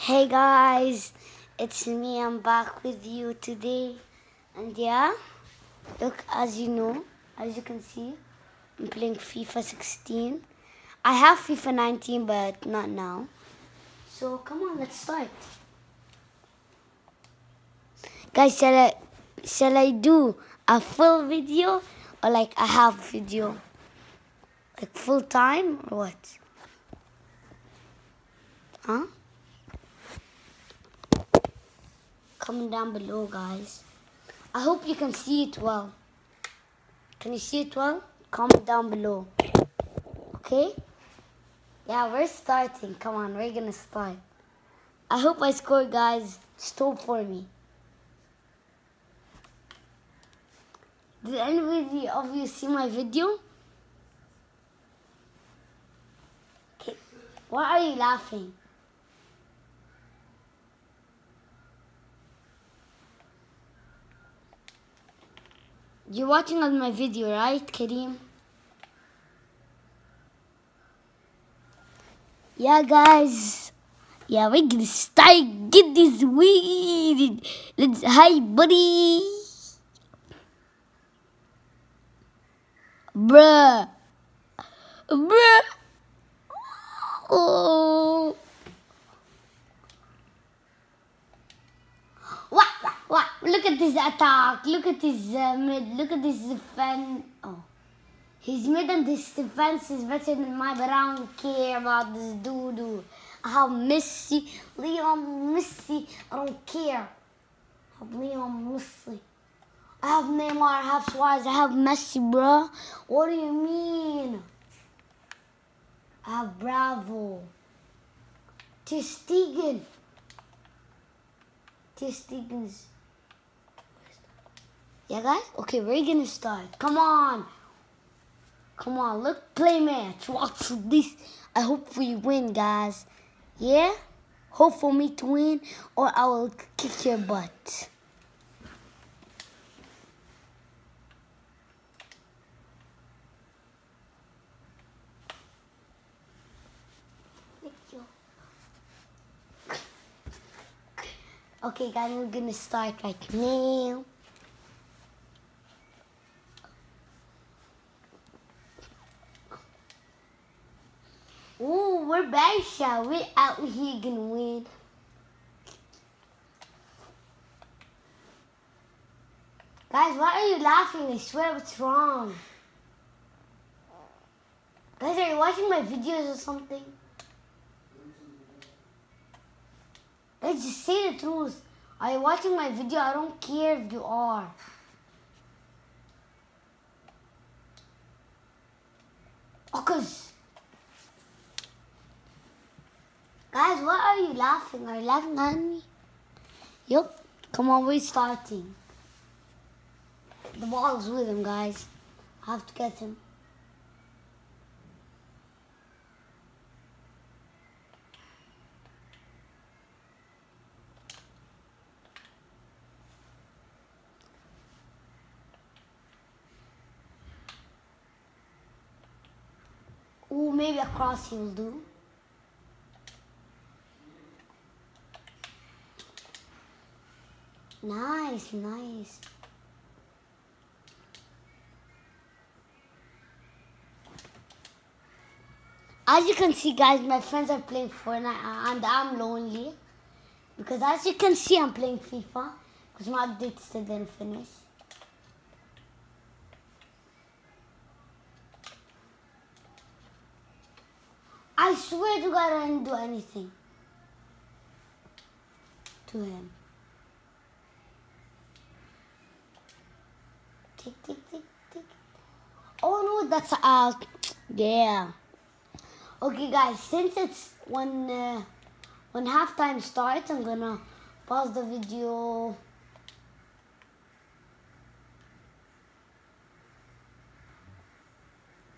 Hey guys, it's me. I'm back with you today. And yeah, look, as you know, as you can see, I'm playing FIFA 16. I have FIFA 19, but not now. So come on, let's start. Guys, shall I, shall I do a full video or like a half video? Like full time or what? Huh? Comment down below, guys. I hope you can see it well. Can you see it well? Comment down below. Okay? Yeah, we're starting. Come on, we're gonna start. I hope I score, guys. Stop for me. Did anybody of you see my video? Okay. Why are you laughing? You're watching on my video, right, Kareem? Yeah, guys. Yeah, we're gonna start. Get this weed. Let's, hi, buddy. Bruh. Bruh. Oh. What? What? Look at this attack. Look at his uh, mid. Look at this defense. Oh. His mid and his defense is better than mine, but I don't care about this doo-doo. I have Messi, Leon Messi. I don't care. I have Leon Messi. I have Neymar, I have Suarez, I have Messi, bro. What do you mean? I have Bravo. Ter Stegen. Ter Stegen's. Yeah, guys? Okay, we're gonna start. Come on. Come on, look, play match. Watch this. I hope we win, guys. Yeah? Hope for me to win, or I will kick your butt. Okay, guys, we're gonna start right now. Ooh, we're We're out here gonna win. Guys, why are you laughing? I swear what's wrong. Guys, are you watching my videos or something? Guys, just say the truth. Are you watching my video? I don't care if you are. Oh, cause Guys, what are you laughing? Are you laughing at me? Yup. Come on, we're starting. The ball's with him, guys. I have to get him. Ooh, maybe a cross he will do. Nice, nice. As you can see, guys, my friends are playing Fortnite and I'm lonely. Because as you can see, I'm playing FIFA. Because my update still didn't finish. I swear to God I didn't do anything to him. Oh no, that's out. Yeah. Okay, guys, since it's when uh, when halftime starts, I'm gonna pause the video.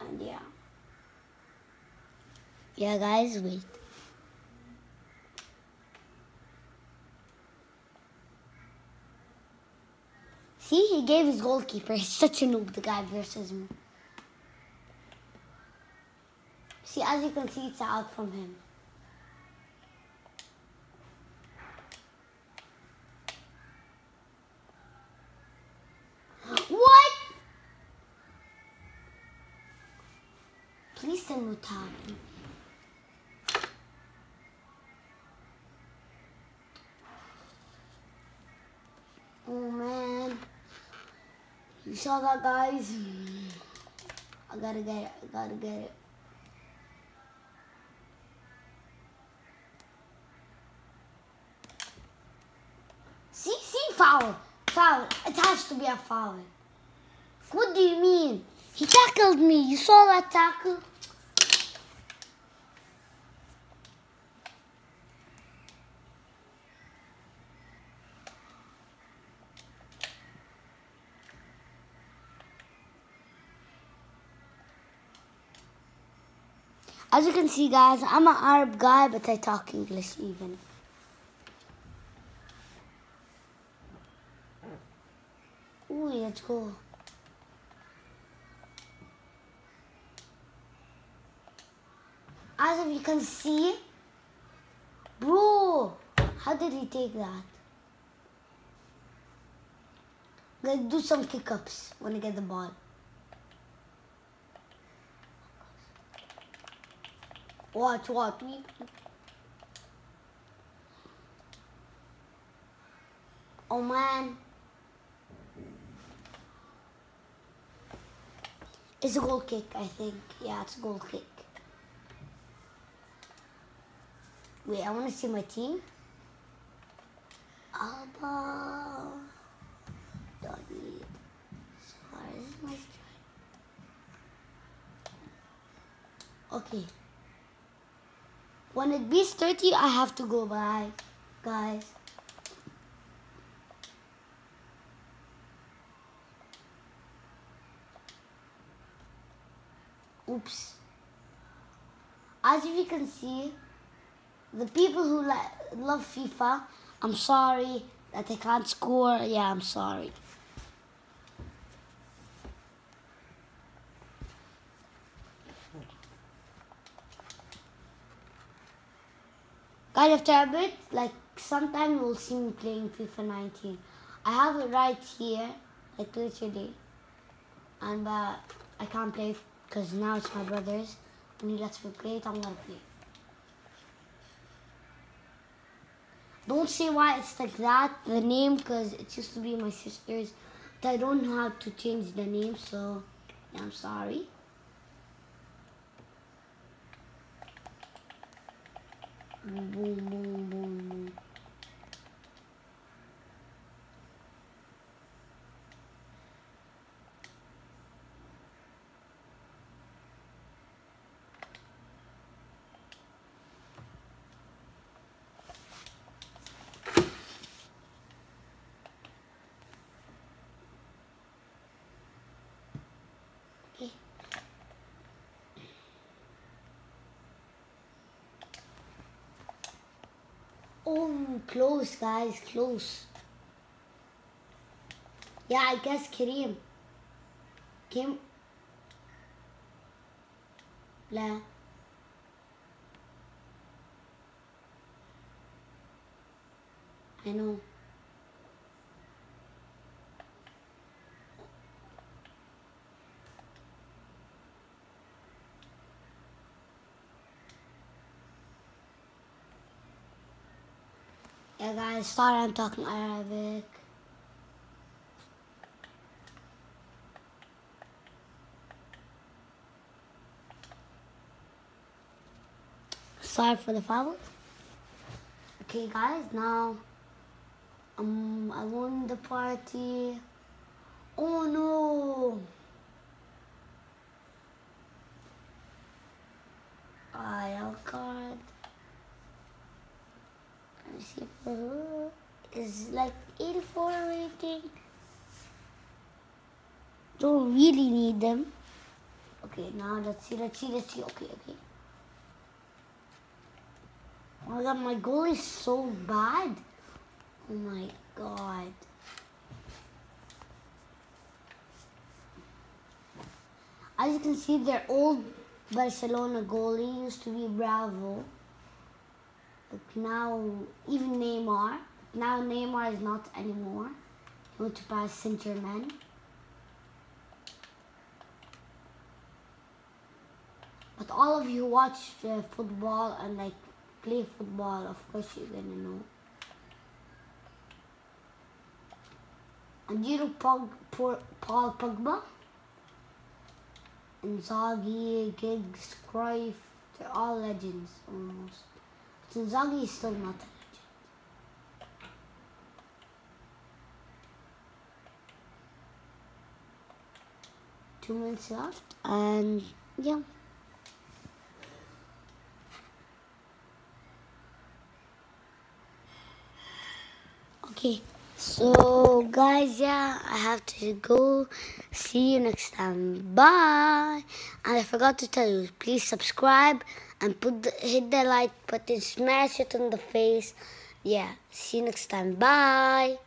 And yeah. Yeah, guys, wait. See, he gave his goalkeeper. He's such a noob, the guy versus me. See, as you can see, it's out from him. What? Please send Mutabi. Oh man. You saw that guys? I gotta get it, I gotta get it. Foul. Foul. It has to be a foul. What do you mean? He tackled me. You saw that tackle? As you can see, guys, I'm an Arab guy, but I talk English even. Let's. As if you can see, bro, how did he take that? Let's do some kick-ups when I get the ball. Watch, watch. Oh man. It's a goal kick, I think. Yeah, it's a goal kick. Wait, I want to see my team. Alba. Dani. Suarez is my striker. Okay. When it beats 30, I have to go by, guys. Oops. As you can see, the people who love FIFA, I'm sorry that they can't score. Yeah, I'm sorry. Guys, after a bit, like sometime you will see me playing FIFA 19. I have it right here, like literally. And uh, I can't play because now it's my brother's. And he lets me play it, I'm gonna play. Don't say why it's like that, the name, because it used to be my sister's. But I don't know how to change the name, so I'm sorry. Boom, boom, boom, boom. Okay. Oh, close, guys, close. Yeah, I guess Kareem. Kim. لا I know. Yeah, guys, sorry I'm talking Arabic. Sorry for the foul. Okay, guys, now um, I won the party. Oh no! For who is like 84 rating. Don't really need them. Okay, now let's see, let's see, let's see. Okay, okay. Oh my god, my goal is so bad. Oh my god. As you can see, their old Barcelona goalie used to be Bravo. Now, even Neymar. Now Neymar is not anymore. He went to Paris Saint-Germain. But all of you watch uh, football and like play football, of course you're gonna know. And you know Pog, Paul, Pogba? Inzaghi, Giggs, Cruyff, they're all legends almost. But Inzaghi is still not. Two minutes left and yeah. Okay, so guys, yeah, I have to go. See you next time. Bye. And I forgot to tell you, please subscribe and put the, hit the like button, smash it on the face. Yeah, see you next time. Bye.